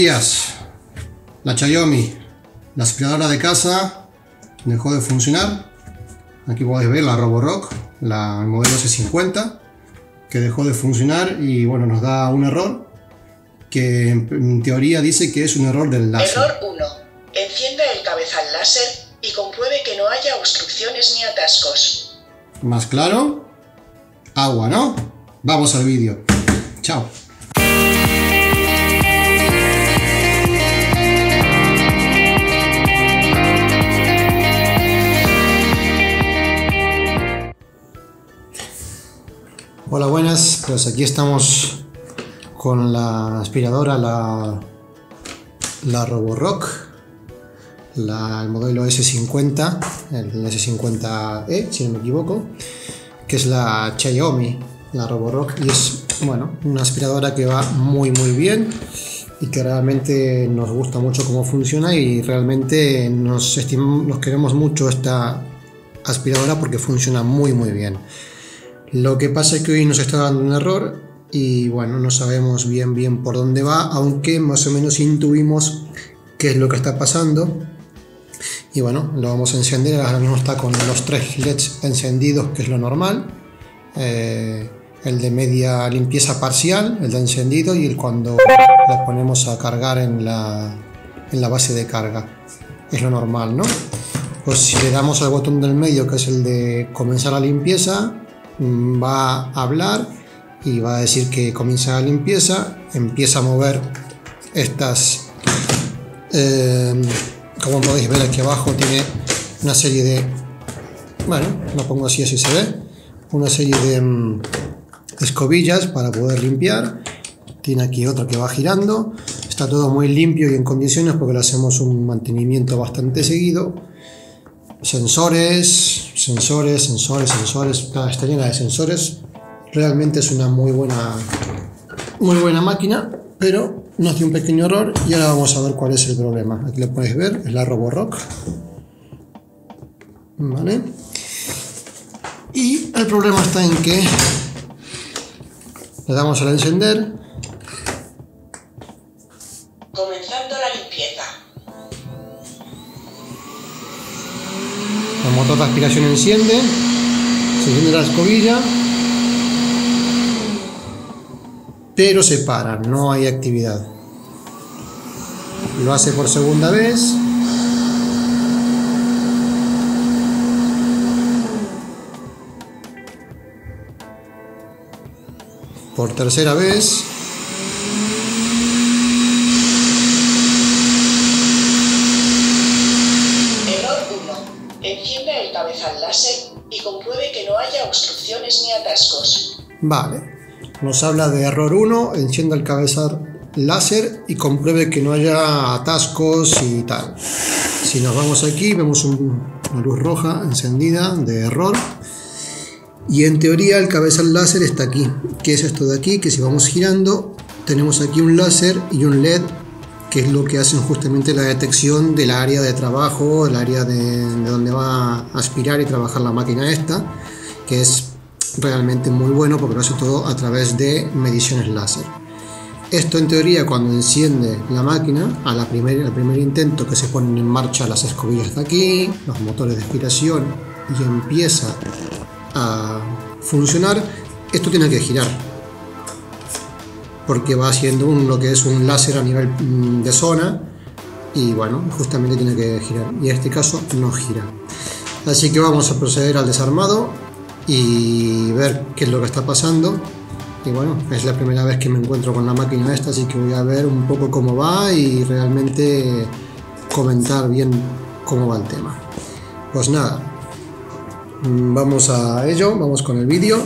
Días. La Xiaomi, la aspiradora de casa, dejó de funcionar. Aquí podéis ver la Roborock, la modelo C50, que dejó de funcionar y bueno, nos da un error que en teoría dice que es un error del láser. Error 1. Encienda el cabezal láser y compruebe que no haya obstrucciones ni atascos. ¿Más claro? Agua, ¿no? Vamos al vídeo. Chao. Hola, buenas. Pues aquí estamos con la aspiradora, la, la Roborock, el modelo S50, el S50E, si no me equivoco, que es la Xiaomi, la Roborock, y es, bueno, una aspiradora que va muy muy bien y que realmente nos gusta mucho cómo funciona y realmente nos, nos queremos mucho esta aspiradora porque funciona muy muy bien. Lo que pasa es que hoy nos está dando un error y bueno, no sabemos bien bien por dónde va, aunque más o menos intuimos qué es lo que está pasando. Y bueno, lo vamos a encender, ahora mismo está con los tres LEDs encendidos, que es lo normal. Eh, el de media limpieza parcial, el de encendido y el cuando lo ponemos a cargar en la, en la base de carga. Es lo normal, ¿no? Pues si le damos al botón del medio, que es el de comenzar la limpieza, va a hablar y va a decir que comienza la limpieza, empieza a mover estas, eh, como podéis ver aquí abajo tiene una serie de, bueno, lo pongo así así se ve, una serie de mm, escobillas para poder limpiar, tiene aquí otra que va girando, está todo muy limpio y en condiciones porque le hacemos un mantenimiento bastante seguido, sensores, sensores, sensores, sensores, está llena de sensores. Realmente es una muy buena, muy buena máquina, pero nos dio un pequeño error y ahora vamos a ver cuál es el problema. Aquí lo podéis ver, es la Roborock. ¿Vale? Y el problema está en que le damos al encender El motor de aspiración enciende, se enciende la escobilla, pero se para, no hay actividad. Lo hace por segunda vez. Por tercera vez. al láser y compruebe que no haya obstrucciones ni atascos. Vale, nos habla de error 1, encienda el cabezal láser y compruebe que no haya atascos y tal. Si nos vamos aquí, vemos una luz roja encendida de error. Y en teoría el cabezal láser está aquí. ¿Qué es esto de aquí? Que si vamos girando, tenemos aquí un láser y un LED que es lo que hacen justamente la detección del área de trabajo, el área de, donde va a aspirar y trabajar la máquina esta, que es realmente muy bueno porque lo hace todo a través de mediciones láser. Esto en teoría cuando enciende la máquina, a la primer, al primer intento que se ponen en marcha las escobillas de aquí, los motores de aspiración y empieza a funcionar, esto tiene que girar porque va haciendo un, lo que es un láser a nivel mm, de zona y bueno, justamente tiene que girar y en este caso no gira. Así que vamos a proceder al desarmado y ver qué es lo que está pasando. Y bueno, es la primera vez que me encuentro con la máquina esta, así que voy a ver un poco cómo va y realmente comentar bien cómo va el tema. Pues nada, mm, vamos a ello, vamos con el vídeo.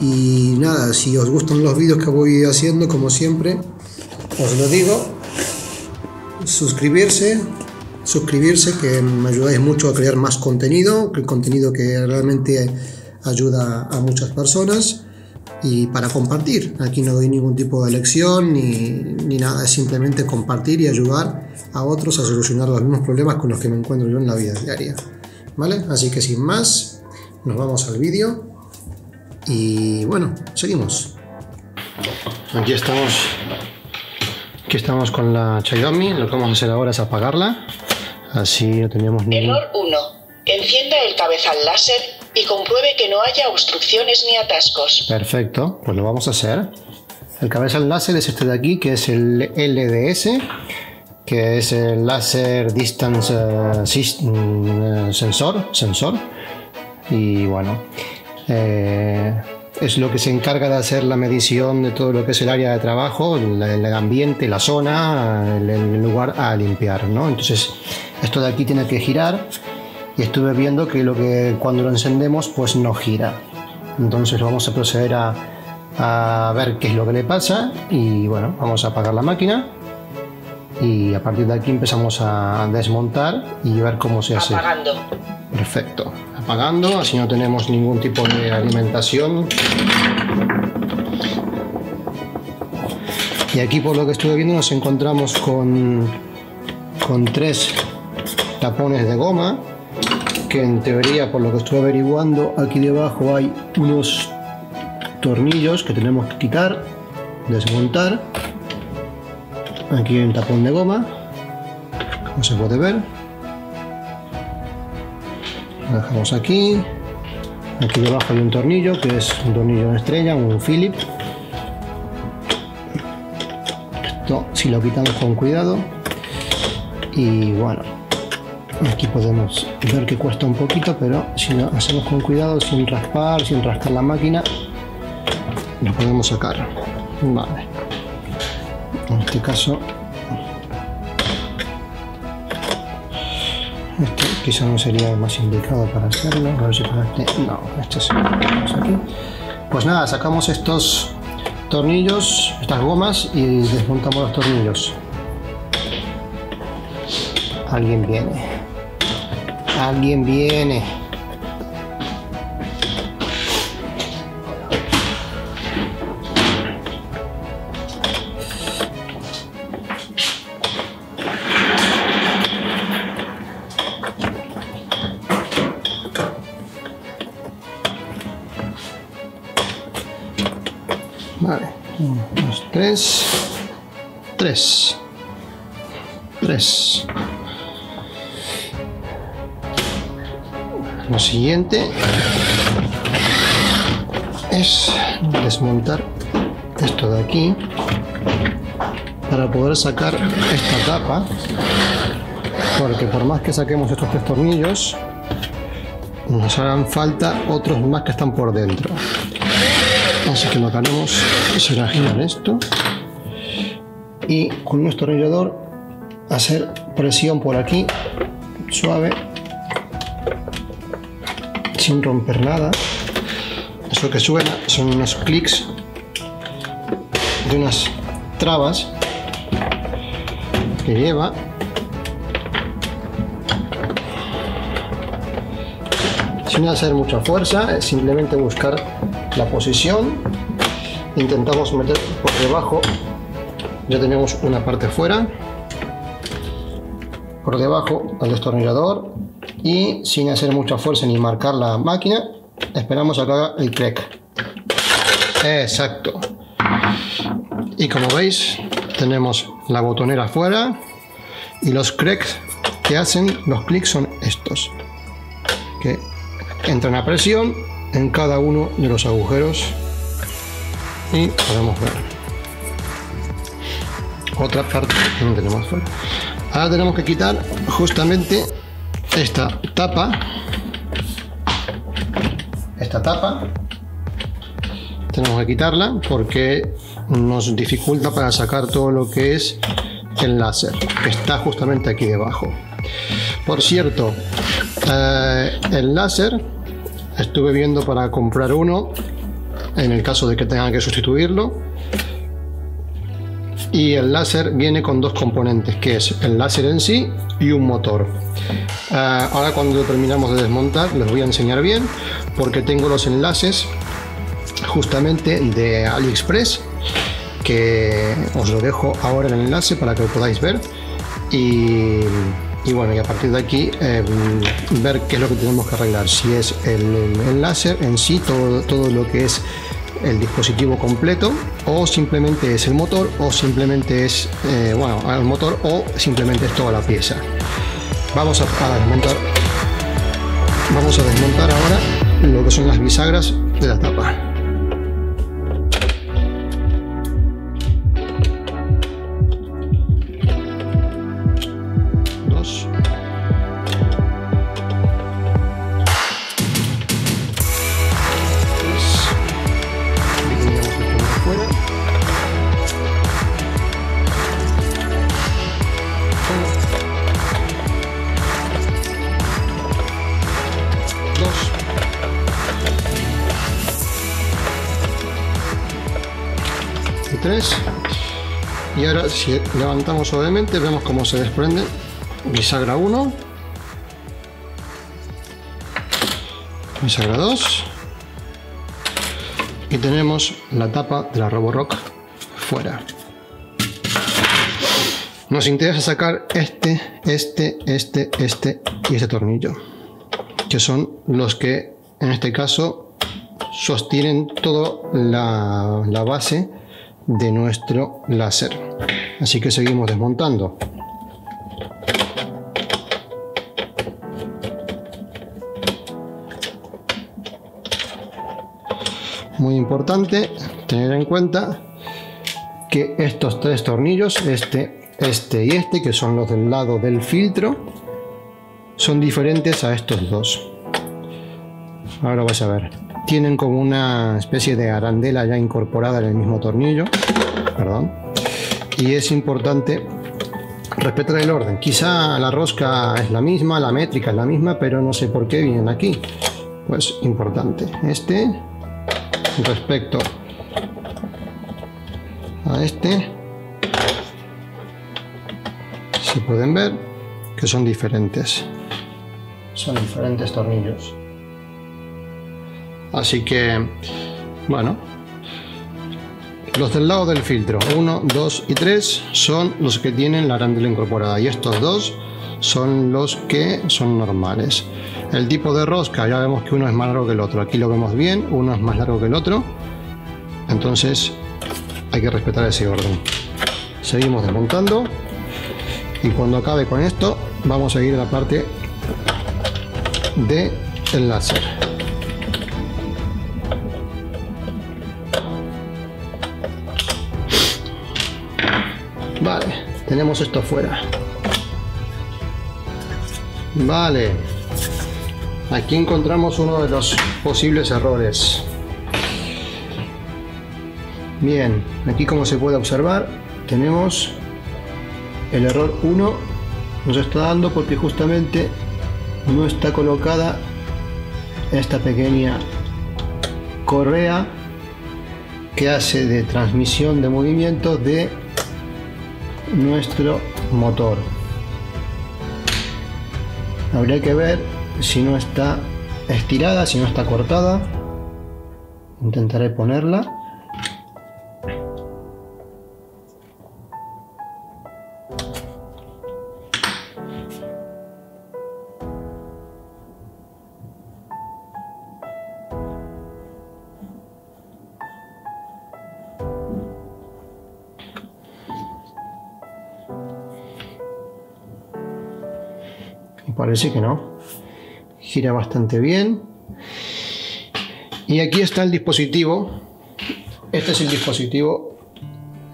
Y nada, si os gustan los vídeos que voy haciendo, como siempre, os lo digo, suscribirse, suscribirse, que me ayudáis mucho a crear más contenido, el contenido que realmente ayuda a muchas personas y para compartir. Aquí no doy ningún tipo de lección ni, ni, nada, es simplemente compartir y ayudar a otros a solucionar los mismos problemas con los que me encuentro yo en la vida diaria. ¿Vale? Así que sin más, nos vamos al vídeo y bueno, seguimos. Aquí estamos Aquí estamos con la Xiaomi, lo que vamos a hacer ahora es apagarla, así no tenemos ningún... Error 1. Encienda el cabezal láser y compruebe que no haya obstrucciones ni atascos. Perfecto, pues lo vamos a hacer. El cabezal láser es este de aquí, que es el LDS, que es el Laser Distance eh, System, eh, Sensor, sensor. Y bueno, eh, es lo que se encarga de hacer la medición de todo lo que es el área de trabajo, el, el ambiente, la zona, el, el, lugar a limpiar, ¿no? Entonces, esto de aquí tiene que girar y estuve viendo que lo que cuando lo encendemos pues no gira. Entonces vamos a proceder a, a ver qué es lo que le pasa y bueno, vamos a apagar la máquina y a partir de aquí empezamos a desmontar y ver cómo se hace. Apagando. Perfecto. Apagando, así no tenemos ningún tipo de alimentación. Y aquí por lo que estuve viendo nos encontramos con, con tres tapones de goma que en teoría por lo que estuve averiguando aquí debajo hay unos tornillos que tenemos que quitar, desmontar. Aquí hay un tapón de goma, como se puede ver. Lo dejamos aquí. Aquí debajo hay un tornillo que es un tornillo de estrella, un Philip. Esto si lo quitamos con cuidado. Y bueno, aquí podemos ver que cuesta un poquito, pero si lo hacemos con cuidado, sin raspar, sin rascar la máquina, lo podemos sacar. Vale. En este caso, este quizá no sería el más indicado para hacerlo. A ver si para este. No, este sí. Aquí. Pues nada, sacamos estos tornillos, estas gomas y desmontamos los tornillos. Alguien viene. Alguien viene. Desmontar esto de aquí para poder sacar esta tapa porque por más que saquemos estos tres tornillos nos harán falta otros más que están por dentro así que lo que haremos será girar esto y con un destornillador hacer presión por aquí suave sin romper nada. Eso que suena son unos clics de unas trabas que lleva. Sin hacer mucha fuerza, es simplemente buscar la posición. Intentamos meter por debajo. Ya tenemos una parte fuera. Por debajo el destornillador y sin hacer mucha fuerza ni marcar la máquina esperamos a que haga el clic exacto. Y como veis tenemos la botonera afuera y los cracks que hacen los clics son estos que entran a presión en cada uno de los agujeros y podemos ver. Otra parte que no tenemos fuera ahora tenemos que quitar justamente esta tapa esta tapa. Tenemos que quitarla porque nos dificulta para sacar todo lo que es el láser que está justamente aquí debajo. Por cierto eh, el láser estuve viendo para comprar uno en el caso de que tengan que sustituirlo y el láser viene con dos componentes que es el láser en sí y un motor. Uh, ahora cuando terminamos de desmontar les voy a enseñar bien porque tengo los enlaces justamente de AliExpress que os lo dejo ahora en el enlace para que lo podáis ver. Y, bueno y a partir de aquí eh, ver qué es lo que tenemos que arreglar. Si es el, láser en sí todo, todo lo que es el dispositivo completo o simplemente es el motor o simplemente es eh, bueno el motor o simplemente es toda la pieza. Vamos a desmontar. Vamos a desmontar ahora lo que son las bisagras de la tapa y ahora si levantamos suavemente vemos cómo se desprende. Bisagra 1 bisagra 2 y tenemos la tapa de la Roborock fuera. Nos interesa sacar este, este, este, este y este tornillo que son los que en este caso sostienen toda la, la base de nuestro láser. Así que seguimos desmontando. Muy importante tener en cuenta que estos tres tornillos, este, este y este, que son los del lado del filtro, son diferentes a estos dos. Ahora vas a ver tienen como una especie de arandela ya incorporada en el mismo tornillo. Perdón. Y es importante respetar el orden. Quizá la rosca es la misma, la métrica es la misma, pero no sé por qué vienen aquí. Pues importante. Este respecto a este se pueden ver que son diferentes. Son diferentes tornillos. Así que, bueno, los del lado del filtro, 1, 2 y 3, son los que tienen la arandela incorporada y estos dos son los que son normales. El tipo de rosca, ya vemos que uno es más largo que el otro. Aquí lo vemos bien, uno es más largo que el otro. Entonces hay que respetar ese orden. Seguimos desmontando y cuando acabe con esto vamos a ir a la parte de el láser. Tenemos esto fuera. Vale. Aquí encontramos uno de los posibles errores. Bien, aquí como se puede observar, tenemos el error 1 nos está dando porque justamente no está colocada esta pequeña correa que hace de transmisión de movimiento de nuestro motor. Habría que ver si no está estirada, si no está cortada. Intentaré ponerla. Parece que no. Gira bastante bien. Y aquí está el dispositivo. Este es el dispositivo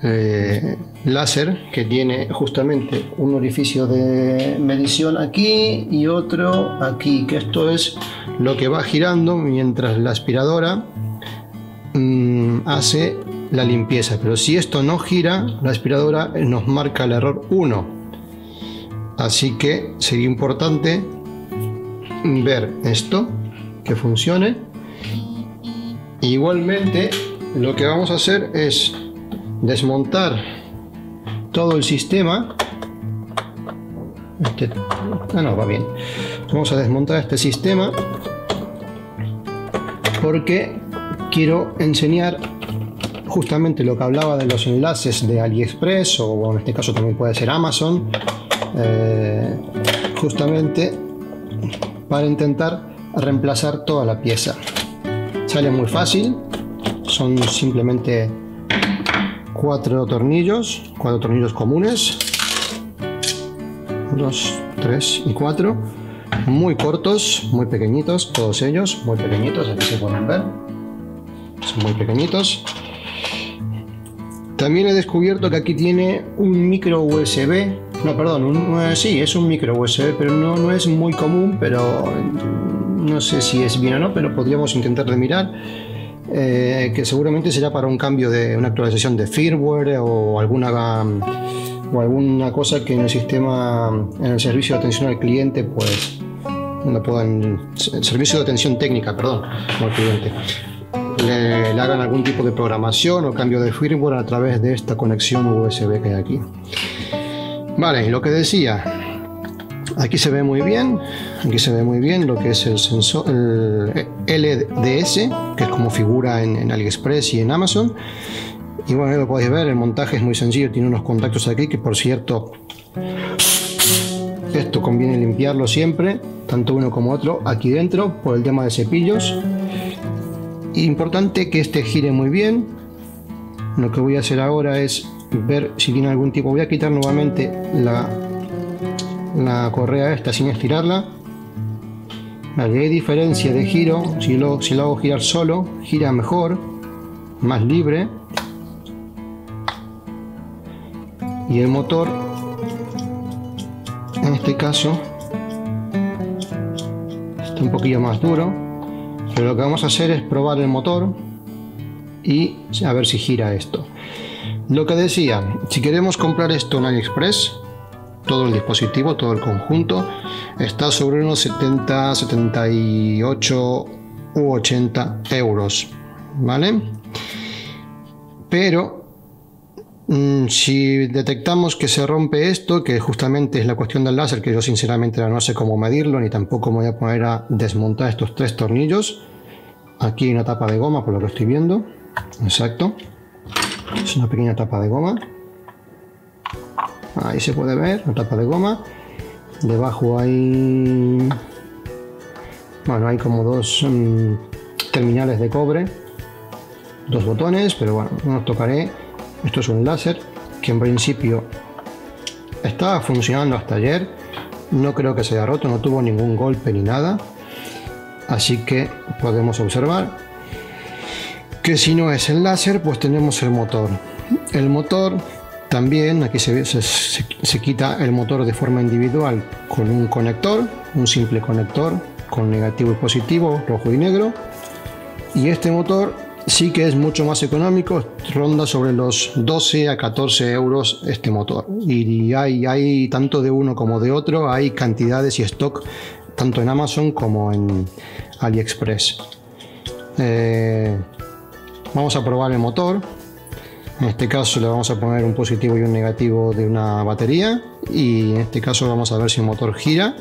eh, láser que tiene justamente un orificio de medición aquí y otro aquí. Que esto es lo que va girando mientras la aspiradora mm, hace la limpieza. Pero si esto no gira, la aspiradora nos marca el error 1 Así que sería importante ver esto, que funcione. Igualmente, lo que vamos a hacer es desmontar todo el sistema. Este, ah, no, va bien. Vamos a desmontar este sistema porque quiero enseñar justamente lo que hablaba de los enlaces de AliExpress o en este caso también puede ser Amazon eh, justamente para intentar reemplazar toda la pieza. Sale muy fácil, son simplemente cuatro tornillos, cuatro tornillos comunes, dos, tres y cuatro, muy cortos, muy pequeñitos, todos ellos, muy pequeñitos, aquí se pueden ver, son muy pequeñitos. También he descubierto que aquí tiene un micro USB, no, perdón, eh, sí, es un micro USB, pero no, no es muy común, pero no sé si es bien o no, pero podríamos intentar de mirar. Eh, que seguramente será para un cambio de una actualización de firmware o alguna o alguna cosa que en el sistema en el servicio de atención al cliente pues no puedan servicio de atención técnica perdón al cliente le, le, hagan algún tipo de programación o cambio de firmware a través de esta conexión USB que hay aquí vale lo que decía Aquí se ve muy bien, aquí se ve muy bien lo que es el sensor, el LDS, que es como figura en, AliExpress y en Amazon. Y bueno, lo podéis ver, el montaje es muy sencillo, tiene unos contactos aquí que por cierto, esto conviene limpiarlo siempre, tanto uno como otro, aquí dentro, por el tema de cepillos. Importante que este gire muy bien. Lo que voy a hacer ahora es ver si tiene algún tipo. Voy a quitar nuevamente la la correa esta sin estirarla. Vale, hay diferencia de giro, si lo, si lo hago girar solo, gira mejor, más libre. Y el motor, en este caso, está un poquillo más duro. Pero lo que vamos a hacer es probar el motor y a ver si gira esto. Lo que decía, si queremos comprar esto en AliExpress, todo el dispositivo, todo el conjunto, está sobre unos 70, 78 u 80 euros, ¿vale? Pero mm, si detectamos que se rompe esto, que justamente es la cuestión del láser, que yo sinceramente no sé cómo medirlo, ni tampoco me voy a poner a desmontar estos tres tornillos. Aquí hay una tapa de goma, por lo que estoy viendo. Exacto. Es una pequeña tapa de goma. Ahí se puede ver la tapa de goma. Debajo hay bueno hay como dos mm, terminales de cobre. Dos botones pero bueno no os tocaré. Esto es un láser que en principio estaba funcionando hasta ayer. No creo que se haya roto no tuvo ningún golpe ni nada. Así que podemos observar que si no es el láser pues tenemos el motor el motor también aquí se, se, quita el motor de forma individual con un conector, un simple conector con negativo y positivo, rojo y negro. Y este motor sí que es mucho más económico, ronda sobre los 12 a 14 euros este motor. Y hay, hay tanto de uno como de otro, hay cantidades y stock tanto en Amazon como en AliExpress. Eh, vamos a probar el motor. En este caso le vamos a poner un positivo y un negativo de una batería y en este caso vamos a ver si el motor gira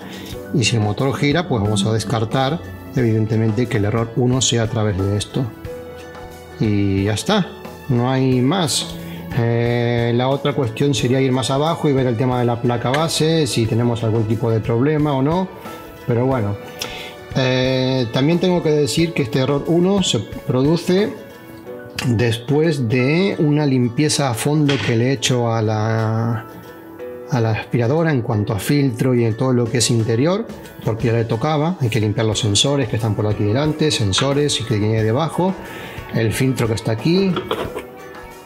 y si el motor gira pues vamos a descartar evidentemente que el error 1 sea a través de esto y ya está, no hay más. Eh, la otra cuestión sería ir más abajo y ver el tema de la placa base, si tenemos algún tipo de problema o no, pero bueno. Eh, también tengo que decir que este error 1 se produce después de una limpieza a fondo que le he hecho a la, a la aspiradora en cuanto a filtro y en todo lo que es interior, porque le tocaba, hay que limpiar los sensores que están por aquí delante, sensores y que tiene debajo, el filtro que está aquí,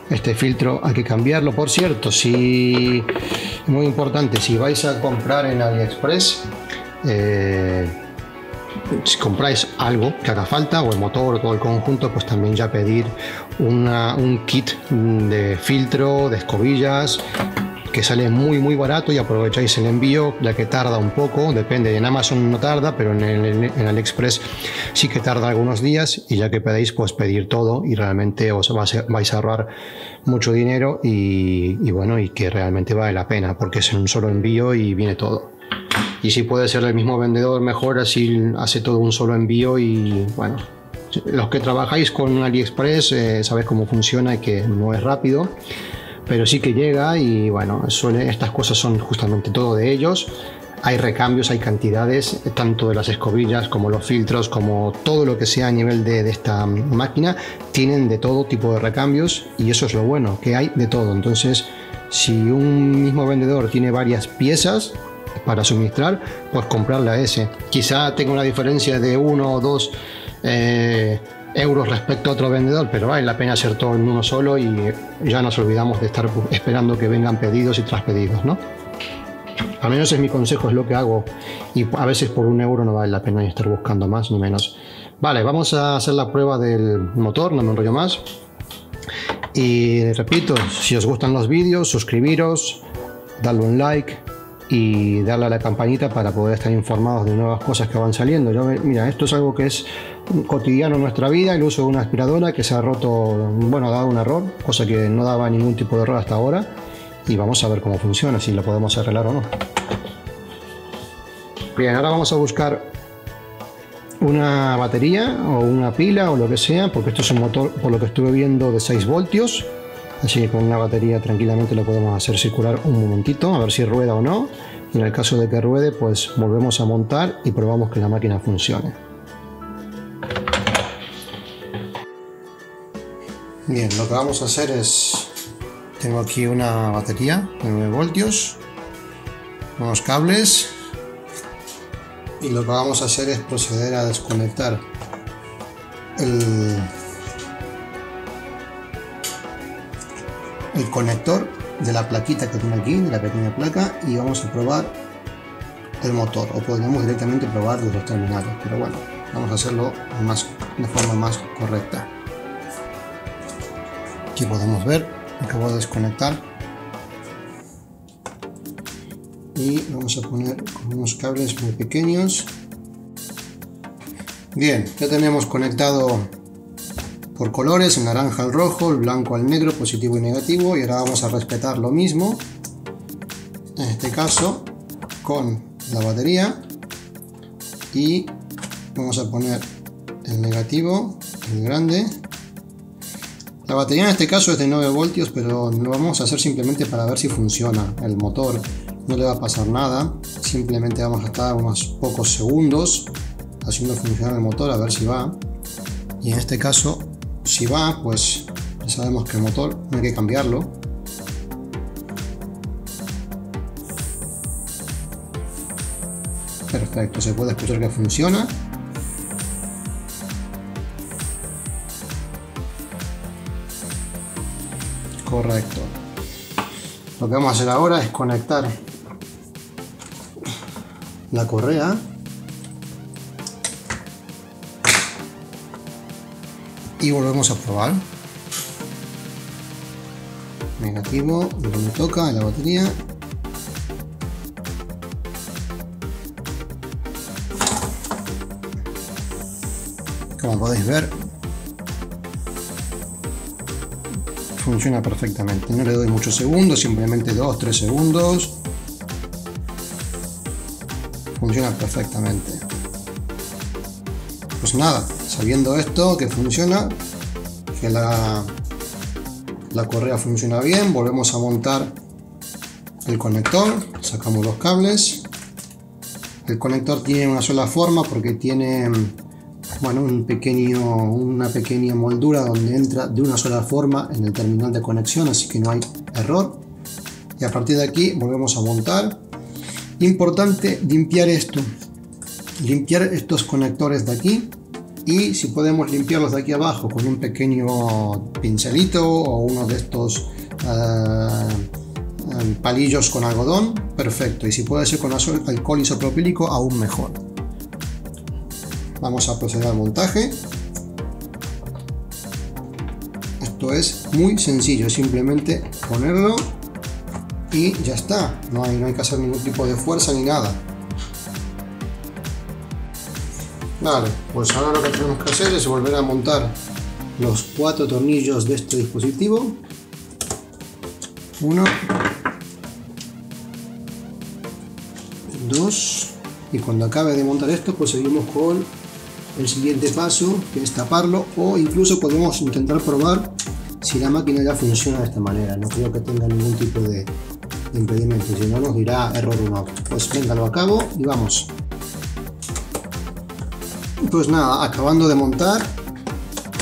este filtro hay que cambiarlo, por cierto, si muy importante, si vais a comprar en AliExpress, eh, si compráis algo que haga falta, o el motor o todo el conjunto, pues también ya pedir un kit de filtro, de escobillas, que sale muy muy barato y aprovecháis el envío ya que tarda un poco, depende, en Amazon no tarda, pero en, el, en AliExpress sí que tarda algunos días y ya que podéis pues pedir todo y realmente os vais a ahorrar mucho dinero y, y bueno, y que realmente vale la pena porque es un solo envío y viene todo y si puede ser el mismo vendedor mejor así hace todo un solo envío y bueno los que trabajáis con AliExpress eh, sabéis cómo funciona y que no es rápido pero sí que llega y bueno suele, estas cosas son justamente todo de ellos hay recambios, hay cantidades, tanto de las escobillas como los filtros, como todo lo que sea a nivel de, esta máquina, tienen de todo tipo de recambios y eso es lo bueno, que hay de todo. Entonces, si un mismo vendedor tiene varias piezas para suministrar, pues comprarle a ese. Quizá tenga una diferencia de uno o dos eh, euros respecto a otro vendedor, pero vale la pena hacer todo en uno solo y ya nos olvidamos de estar esperando que vengan pedidos y tras pedidos, ¿no? Al menos es mi consejo, es lo que hago. Y a veces por un euro no vale la pena estar buscando más ni menos. Vale, vamos a hacer la prueba del motor, no me enrollo más. Y repito, si os gustan los vídeos, suscribiros, darle un like y darle a la campanita para poder estar informados de nuevas cosas que van saliendo. Yo, mira, esto es algo que es cotidiano en nuestra vida, el uso de una aspiradora que se ha roto, bueno, ha dado un error, cosa que no daba ningún tipo de error hasta ahora y vamos a ver cómo funciona, si lo podemos arreglar o no. Bien, ahora vamos a buscar una batería o una pila o lo que sea, porque esto es un motor, por lo que estuve viendo, de 6 voltios. Así que con una batería tranquilamente lo podemos hacer circular un momentito, a ver si rueda o no. Y en el caso de que ruede, pues volvemos a montar y probamos que la máquina funcione. Bien, lo que vamos a hacer es tengo aquí una batería de 9 voltios, unos cables y lo que vamos a hacer es proceder a desconectar el, el conector de la plaquita que tiene aquí, de la pequeña placa y vamos a probar el motor o podríamos directamente probar de los terminales pero bueno vamos a hacerlo de forma más correcta. Aquí podemos ver acabo de desconectar. Y vamos a poner unos cables muy pequeños. Bien ya tenemos conectado por colores el naranja al rojo el blanco al negro positivo y negativo y ahora vamos a respetar lo mismo en este caso con la batería y vamos a poner el negativo el grande la batería en este caso es de 9 voltios, pero lo vamos a hacer simplemente para ver si funciona el motor. No le va a pasar nada, simplemente vamos a estar unos pocos segundos haciendo funcionar el motor a ver si va. Y en este caso, si va, pues ya sabemos que el motor no hay que cambiarlo. Perfecto, se puede escuchar que funciona. Correcto. Lo que vamos a hacer ahora es conectar la correa y volvemos a probar. Negativo, donde toca en la batería. Como podéis ver, funciona perfectamente. No le doy muchos segundos, simplemente 2-3 segundos. Funciona perfectamente. Pues nada, sabiendo esto que funciona, que la, correa funciona bien, volvemos a montar el conector, sacamos los cables. El conector tiene una sola forma porque tiene bueno, un pequeño, una pequeña moldura donde entra de una sola forma en el terminal de conexión, así que no hay error. Y a partir de aquí volvemos a montar. Importante limpiar esto, limpiar estos conectores de aquí y si podemos limpiarlos de aquí abajo con un pequeño pincelito o uno de estos eh, palillos con algodón, perfecto. Y si puede ser con alcohol isopropílico, aún mejor. Vamos a proceder al montaje. Esto es muy sencillo, simplemente ponerlo y ya está. No hay, no hay que hacer ningún tipo de fuerza ni nada. Vale, pues ahora lo que tenemos que hacer es volver a montar los cuatro tornillos de este dispositivo. Uno, dos, y cuando acabe de montar esto, pues seguimos con el siguiente paso, que es taparlo, o incluso podemos intentar probar si la máquina ya funciona de esta manera. No creo que tenga ningún tipo de, impedimento, si no nos dirá error 1. Pues véngalo a cabo y vamos. Pues nada, acabando de montar,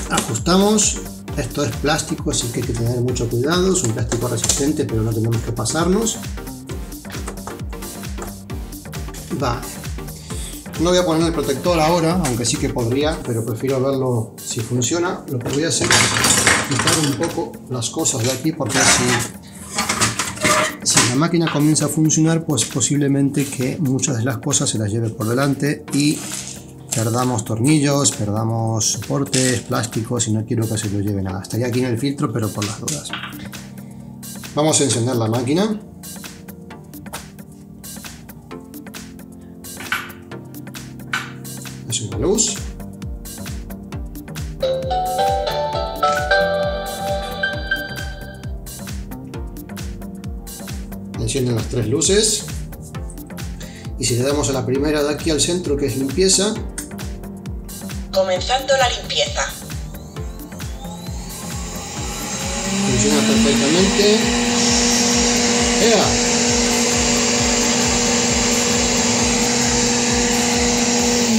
ajustamos. Esto es plástico, así que hay que tener mucho cuidado. Es un plástico resistente, pero no tenemos que pasarnos. Vale. No voy a poner el protector ahora, aunque sí que podría, pero prefiero verlo si funciona. Lo que voy a hacer es quitar un poco las cosas de aquí, porque si, si la máquina comienza a funcionar, pues posiblemente que muchas de las cosas se las lleve por delante y perdamos tornillos, perdamos soportes, plásticos y no quiero que se lo lleve nada. Estaría aquí en el filtro, pero por las dudas. Vamos a encender la máquina. Es una luz. Encienden las tres luces. Y si le damos a la primera de aquí al centro, que es limpieza, Comenzando la limpieza. funciona perfectamente. ¡Ea!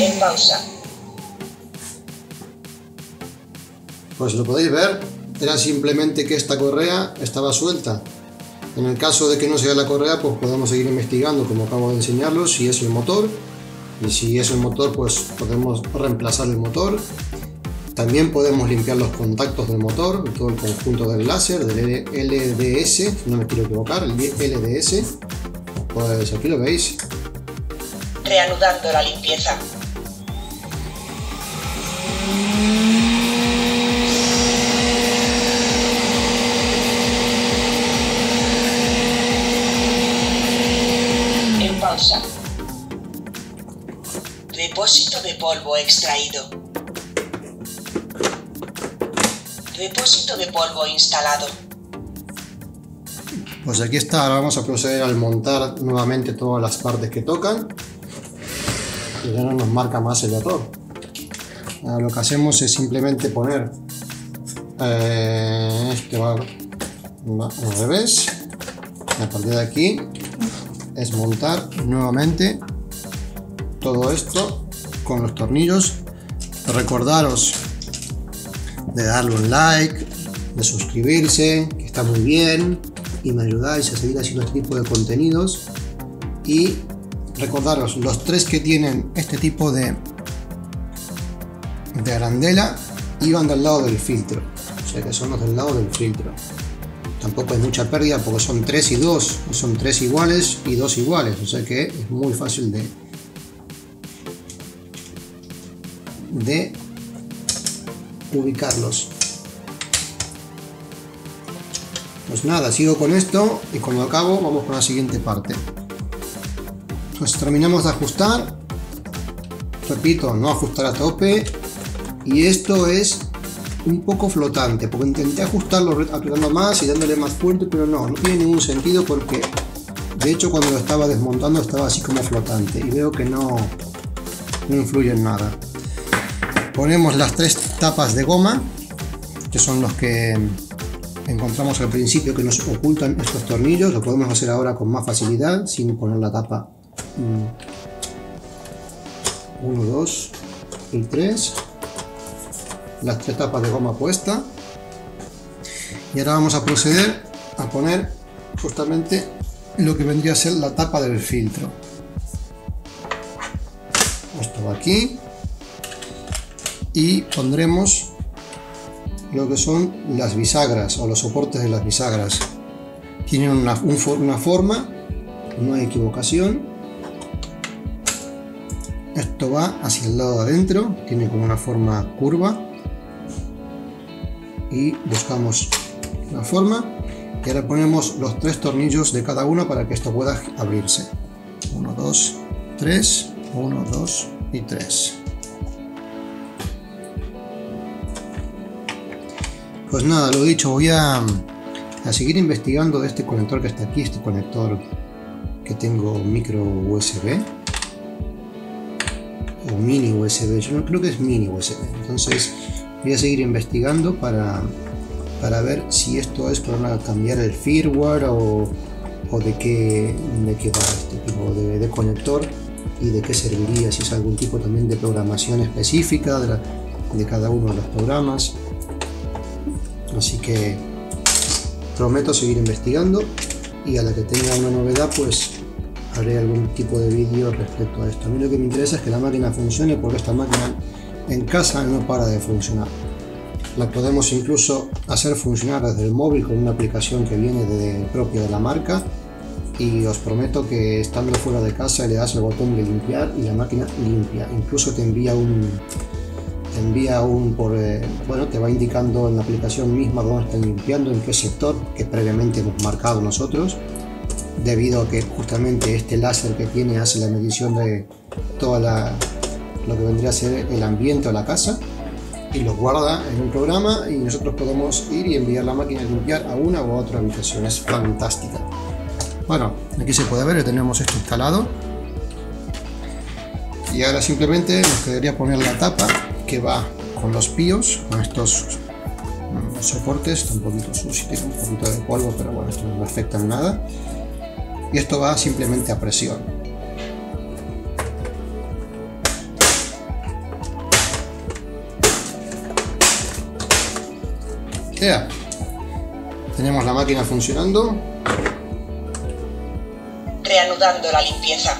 En pausa. Pues lo podéis ver, era simplemente que esta correa estaba suelta. En el caso de que no sea la correa, pues podemos seguir investigando, como acabo de enseñarlos, si es el motor. Y si es el motor, pues podemos reemplazar el motor. También podemos limpiar los contactos del motor, todo el conjunto del láser, del LDS, no me quiero equivocar, el LDS. Pues aquí lo veis. Reanudando la limpieza. En pausa. Depósito de polvo extraído. Depósito de polvo instalado. Pues aquí está, ahora vamos a proceder al montar nuevamente todas las partes que tocan. Ya no nos marca más el error. Ahora lo que hacemos es simplemente poner este va, al revés. A partir de aquí es montar nuevamente todo esto con los tornillos. Recordaros de darle un like, de suscribirse, que está muy bien y me ayudáis a seguir haciendo este tipo de contenidos. Y recordaros, los tres que tienen este tipo de, de arandela iban del lado del filtro, o sea que son los del lado del filtro. Tampoco hay mucha pérdida porque son 3 y 2, son 3 iguales y 2 iguales, o sea que es muy fácil de, de ubicarlos. Pues nada, sigo con esto y cuando acabo vamos con la siguiente parte. Pues terminamos de ajustar. Repito, no ajustar a tope. Y esto es un poco flotante, porque intenté ajustarlo apretando más y dándole más fuerte, pero no, no tiene ningún sentido porque de hecho cuando lo estaba desmontando estaba así como flotante y veo que no, no influye en nada. Ponemos las tres tapas de goma, que son los que encontramos al principio que nos ocultan estos tornillos, lo podemos hacer ahora con más facilidad sin poner la tapa 1, 2 y 3 las tres tapas de goma puesta. Y ahora vamos a proceder a poner justamente lo que vendría a ser la tapa del filtro. Esto va aquí y pondremos lo que son las bisagras o los soportes de las bisagras. Tienen una, un, una forma no hay equivocación. Esto va hacia el lado de adentro tiene como una forma curva. Y buscamos la forma. Y ahora ponemos los tres tornillos de cada uno para que esto pueda abrirse. 1 2 3 1 2 y 3 pues nada lo dicho voy a, a seguir investigando de este conector que está aquí este conector que tengo micro USB o mini USB yo no creo que es mini USB entonces voy a seguir investigando para, para ver si esto es para cambiar el firmware o o de qué, de qué va este tipo de, conector y de qué serviría, si es algún tipo también de programación específica de, de cada uno de los programas. Así que prometo seguir investigando y a la que tenga una novedad pues haré algún tipo de vídeo respecto a esto. A mí lo que me interesa es que la máquina funcione porque esta máquina en casa no para de funcionar. La podemos incluso hacer funcionar desde el móvil con una aplicación que viene de, propia de la marca y os prometo que estando fuera de casa le das el botón de limpiar y la máquina limpia. Incluso te envía un te envía un por eh, bueno te va indicando en la aplicación misma dónde están limpiando, en qué sector que previamente hemos marcado nosotros debido a que justamente este láser que tiene hace la medición de toda la lo que vendría a ser el ambiente o la casa y lo guarda en un programa y nosotros podemos ir y enviar la máquina a limpiar a una u otra habitación. Es fantástica. Bueno, aquí se puede ver que tenemos esto instalado. Y ahora simplemente nos quedaría poner la tapa que va con los píos, con estos mm, soportes, está un poquito sucio, tiene un poquito de polvo, pero bueno, esto no afecta en nada. Y esto va simplemente a presión. Ya. Tenemos la máquina funcionando. Reanudando la limpieza.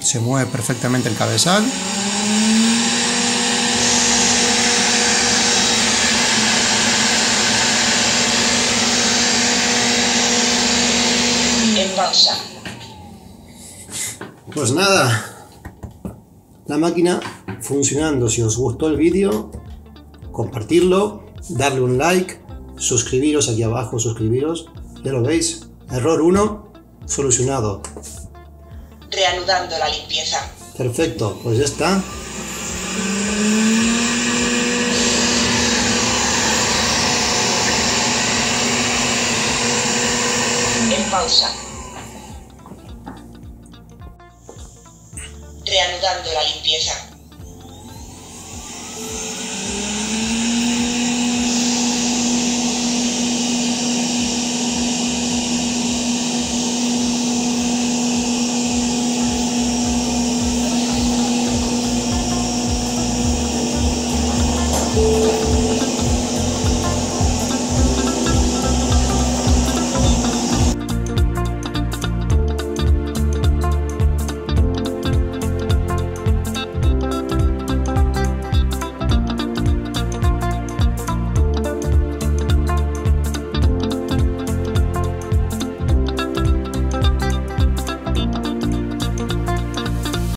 Se mueve perfectamente el cabezal. En pausa. Pues nada. La máquina funcionando. Si os gustó el vídeo, compartirlo, darle un like, suscribiros aquí abajo, suscribiros. Ya lo veis. Error 1, solucionado. Reanudando la limpieza. Perfecto, pues ya está. En pausa.